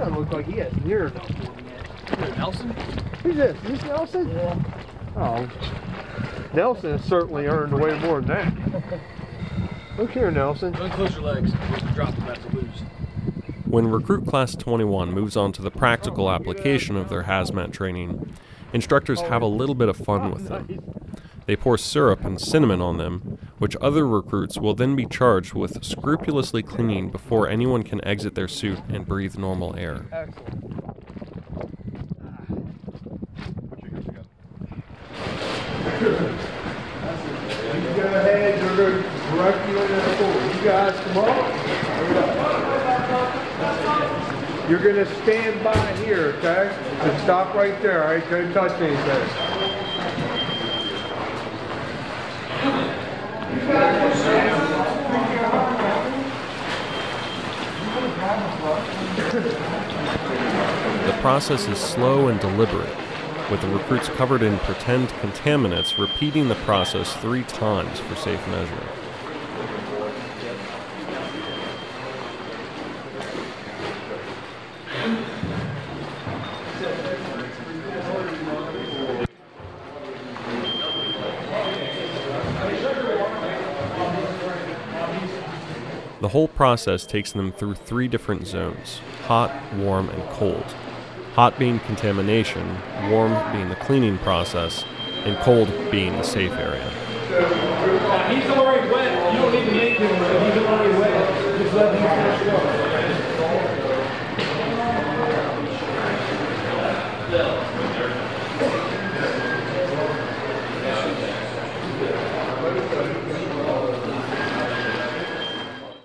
Doesn't look like he has near enough. Nelson? Who's this? Is this Nelson? Yeah. Oh. Nelson has certainly earned way more than that. Look here, Nelson. Unclose your legs. Drop them at the lose. When Recruit Class 21 moves on to the practical application of their hazmat training, instructors have a little bit of fun with them. They pour syrup and cinnamon on them, which other recruits will then be charged with scrupulously cleaning before anyone can exit their suit and breathe normal air. You're to stand by here, okay? And stop right there, all right? Don't touch anything. The process is slow and deliberate, with the recruits covered in pretend contaminants repeating the process three times for safe measure. The whole process takes them through three different zones hot, warm, and cold. Hot being contamination, warm being the cleaning process, and cold being the safe area. He's already wet. You don't need to make him wet. He's already wet. Just let him.